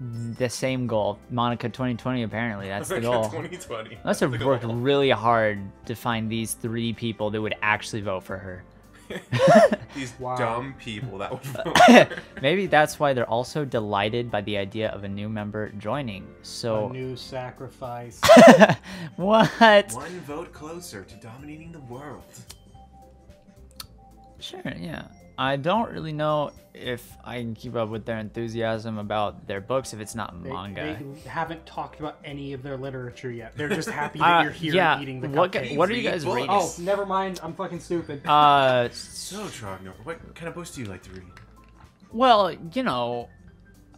the same goal. Monika 2020, apparently. That's the goal. 2020. Must have worked goal. really hard to find these three people that would actually vote for her. These Wow. dumb people that would vote. for her. Maybe that's why they're also delighted by the idea of a new member joining. So A So, new sacrifice. what? One vote closer to dominating the world. Sure, yeah. I don't really know if I can keep up with their enthusiasm about their books if it's not They, manga. they haven't talked about any of their literature yet. They're just happy Uh, that you're here yeah, eating the what, cupcake. gu- what are you guys books. reading? Oh, never mind. I'm fucking stupid. Uh, So, Trogno, what kind of books do you like to read? well, you know,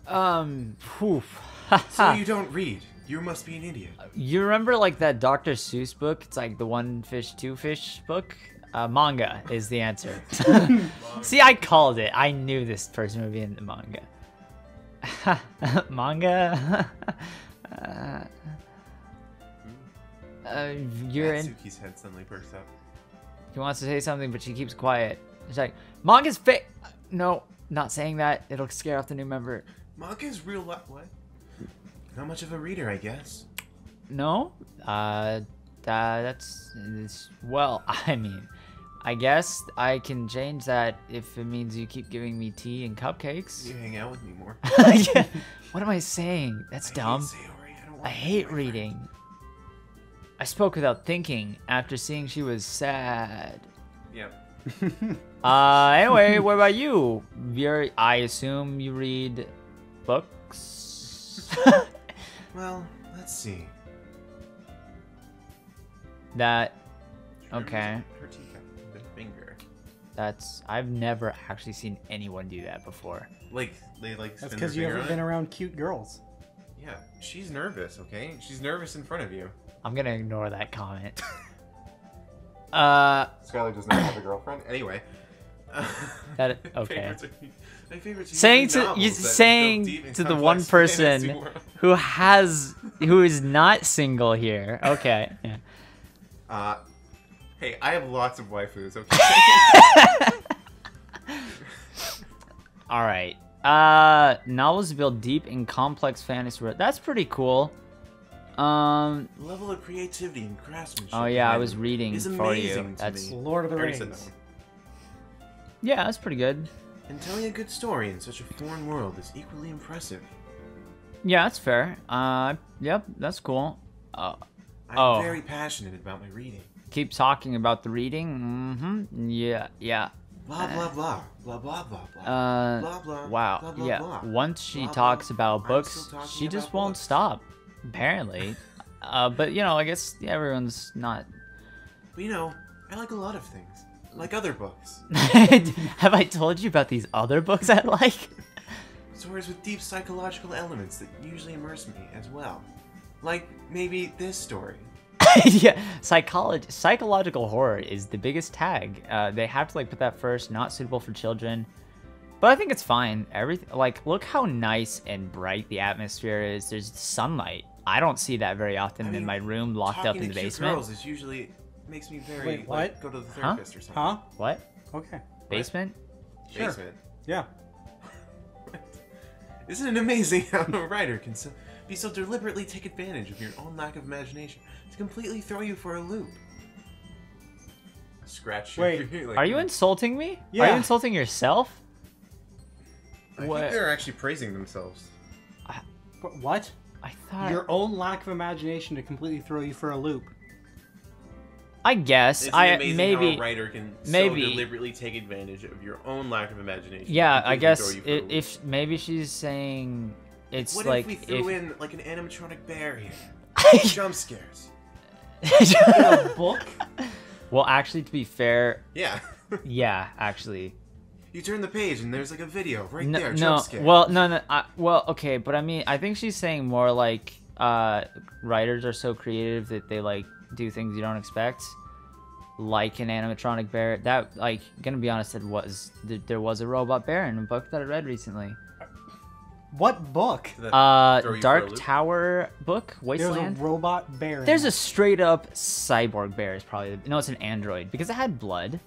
um, poof. So you don't read. You must be an idiot. You remember like that Dr. Seuss book? It's like the one fish, two fish book. Uh, manga is the answer. See, I called it. I knew this person would be in the manga. manga. uh, uh, you're in. Natsuki's head suddenly perks up. He wants to say something, but she keeps quiet. She's like, "Manga's fake." No, not saying that. It'll scare off the new member. Manga's real li- What? Not much of a reader, I guess. No, uh, that, that's it's, well. I mean, I guess I can change that if it means you keep giving me tea and cupcakes. You hang out with me more. Yeah. What am I saying? That's I dumb. hate I, don't I hate my friend. reading. I spoke without thinking after seeing she was sad. Yep. Uh, anyway, what about you? You're, I assume you read books. Well, let's see. that She remembers Okay. Finger. that's I've never actually seen anyone do that before. Like they like. That's spin because you haven't been around cute girls. Yeah, she's nervous. Okay, she's nervous in front of you. I'm gonna ignore that comment. uh, Skylar does not have a girlfriend. Anyway. That- okay. favorites are- my favorites saying to you saying to the one person who has who is not single here. Okay. Yeah. Uh, hey, I have lots of waifus. Okay. All right. Uh, novels build deep and complex fantasy world. That's pretty cool. Um. Level of creativity and craftsmanship. Oh yeah, I was reading is for you. That's me. Lord of the already said that Rings. yeah, that's pretty good. And telling a good story in such a foreign world is equally impressive. Yeah, that's fair. Uh, yep, that's cool. Uh, I'm Oh. very passionate about my reading. Keep talking about the reading. Mm-hmm. Yeah, yeah. Blah blah blah blah blah blah blah. Uh, blah blah. wow. Blah, blah, yeah. blah. Once she Blah, talks blah. about books, she just won't books. stop. Apparently. uh, but you know, I guess everyone's not. But you know, I like a lot of things, like other books. Have I told you about these other books I like? Stories with deep psychological elements that usually immerse me as well. Like maybe this story. yeah, psychology, psychological horror is the biggest tag. Uh, they have to like put that first. Not suitable for children, but I think it's fine. Everything like look how nice and bright the atmosphere is. There's sunlight. I don't see that very often I in my room locked up in the to cute basement. girls is usually makes me very Wait, like, what? go to the Huh? therapist or something. Huh? What Okay. basement? Sure. Basement. Yeah. Isn't it amazing how a writer can so, be so deliberately take advantage of your own lack of imagination to completely throw you for a loop? Scratch your Wait, like- Are you insulting me? Are you insulting yourself? I what- think they're actually praising themselves. But what? I thought. Your own lack of imagination to completely throw you for a loop. I guess Isn't I it maybe. how a writer can maybe- so deliberately take advantage of your own lack of imagination. Yeah, I guess throw you for a i loop? if maybe she's saying it's What like if we threw in like an animatronic bear here? Jump scares. A book? well, actually, to be fair, Yeah. yeah, actually, you turn the page and there's like a video right no, there. no. Jump. Well, no, no. I, well, okay, but I mean, I think she's saying more like uh, writers are so creative that they like do things you don't expect, like an animatronic bear. That, like, gonna be honest, it was th- there was a robot bear in a book that I read recently. What book? That Uh, throw you for a Dark? Tower book, There's a Wasteland. robot bear. There's a straight up cyborg bear. Is probably no, it's an android because it had blood.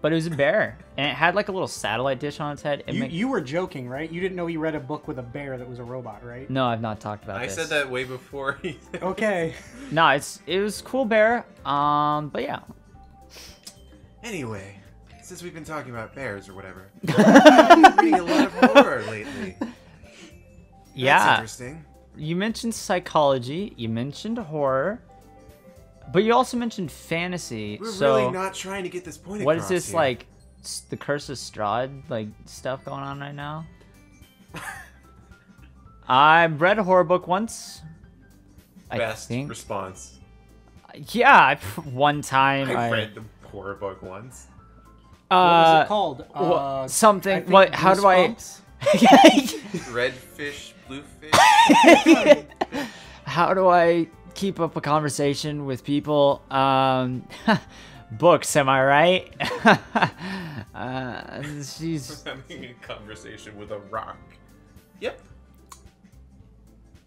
but it was a bear, and it had like a little satellite dish on its head. It You, make- you were joking, right? You didn't know he read a book with a bear that was a robot, right? No, I've not talked about I this. said that way before. Okay. No, it's it was cool bear. Um, but yeah. Anyway, since we've been talking about bears or whatever, I've been reading a lot of horror lately. That's Yeah. interesting. You mentioned psychology. You mentioned horror. But you also mentioned fantasy. We're so really not trying to get this point what is across this here. like? The Curse of Strahd like stuff going on right now? I read a horror book once. I Best think. response. Yeah, I, one time I, I, read the horror book once. What uh, was it called? Uh, something. What? How do I? Goosebumps? Redfish, bluefish. how do I keep up a conversation with people? Um, books, am I right? uh, she's having a conversation with a rock. Yep.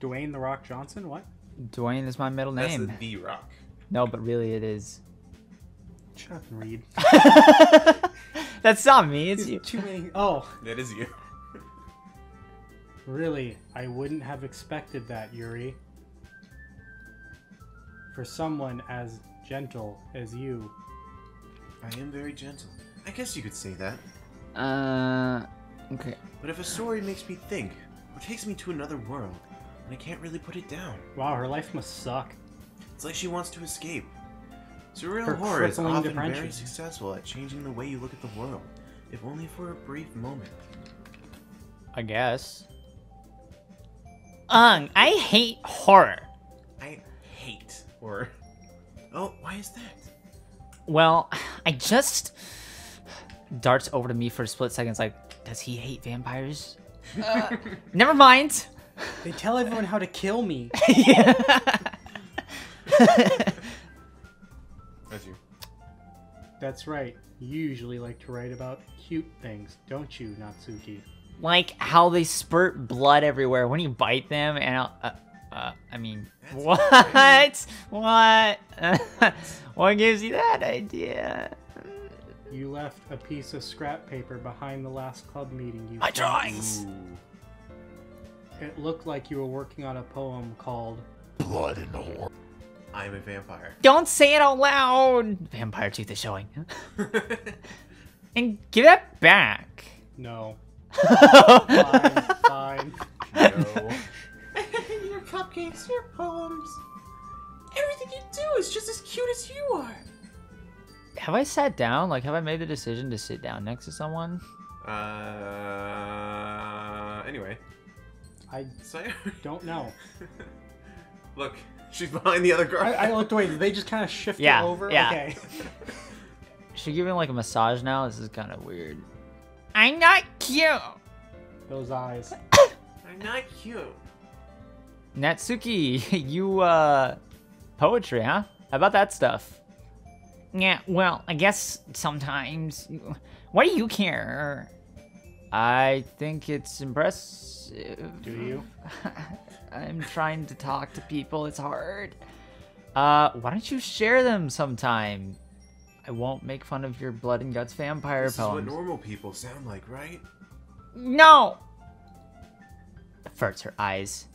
Dwayne the Rock Johnson. What? Dwayne is my middle That's name. the, the rock. No, but really it is. Shut up and read. That's not me. It's you. Too many. Oh, That is you. Really? I wouldn't have expected that, Yuri. For someone as gentle as you. I am very gentle. I guess you could say that. Uh, okay. But if a story makes me think, or takes me to another world, and I can't really put it down, Wow, her life must suck. it's like she wants to escape. Surreal Her horror is crippling often very successful at changing the way you look at the world, if only for a brief moment. I guess. Ung, I hate horror. I hate horror. Oh, why is that? Well, I just darts over to me for a split second. It's like, does he hate vampires? Uh, never mind. They tell everyone how to kill me. That's you. That's right. You usually like to write about cute things, don't you, Natsuki? Like how they spurt blood everywhere when you bite them, and I'll, uh, uh, I mean, That's what? What? what gives you that idea? You left a piece of scrap paper behind the last club meeting you My went to. drawings. Ooh. It looked like you were working on a poem called "Blood and Horror." I'm a vampire. Don't say it out loud. Vampire tooth is showing. and give that back. No. Fine, fine. no. your cupcakes, your poems. Everything you do is just as cute as you are. Have I sat down? Like, have I made the decision to sit down next to someone? Uh. Anyway, I so don't know. look, she's behind the other girl. I, I looked away. Did they just kind of shift Yeah, over? yeah. Okay. Should we give him like a massage now? This is kind of weird. I'm not cute. Those eyes. I'm not cute. Natsuki, you uh poetry, huh? How about that stuff? Yeah, well, I guess sometimes. Why do you care? I think it's impressive. Do you? I'm trying to talk to people. It's hard. Uh, why don't you share them sometime? I won't make fun of your blood and guts vampire This is what normal people sound like, right? No! Averts her eyes.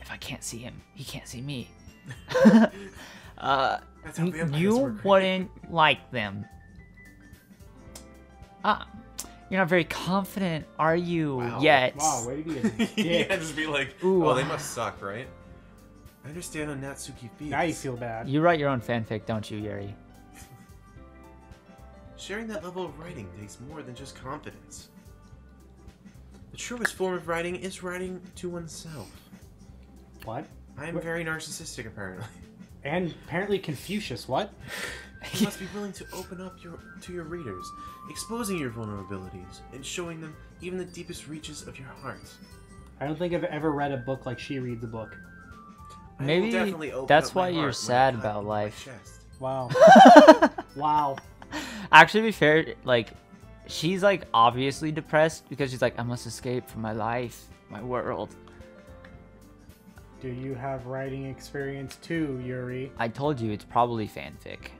If I can't see him, he can't see me. uh, That's how you work. wouldn't like them. Ah, you're not very confident, are you? Wow. Yet. Wow, way to be a dick. yeah, just be like, Ooh. oh, they must suck, right? I understand how Natsuki feels. Now you feel bad. You write your own fanfic, don't you, Yuri? Sharing that level of writing takes more than just confidence. The truest form of writing is writing to oneself. What? I am What? very narcissistic, apparently. And apparently Confucius. What? You must be willing to open up your to your readers, exposing your vulnerabilities, and showing them even the deepest reaches of your heart. I don't think I've ever read a book like she reads a book. Maybe definitely open that's up why you're heart when I sad about life. chest. Wow. wow. Actually, to be fair, like, she's like obviously depressed because she's like, I must escape from my life, my world. Do you have writing experience too, Yuri? I told you it's probably fanfic.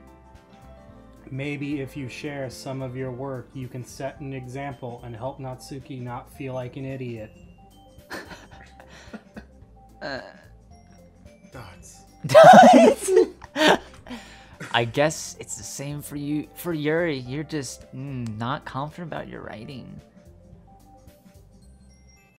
Maybe if you share some of your work, you can set an example and help Natsuki not feel like an idiot. Dots. I guess it's the same for you for Yuri. You're just mm, not confident about your writing.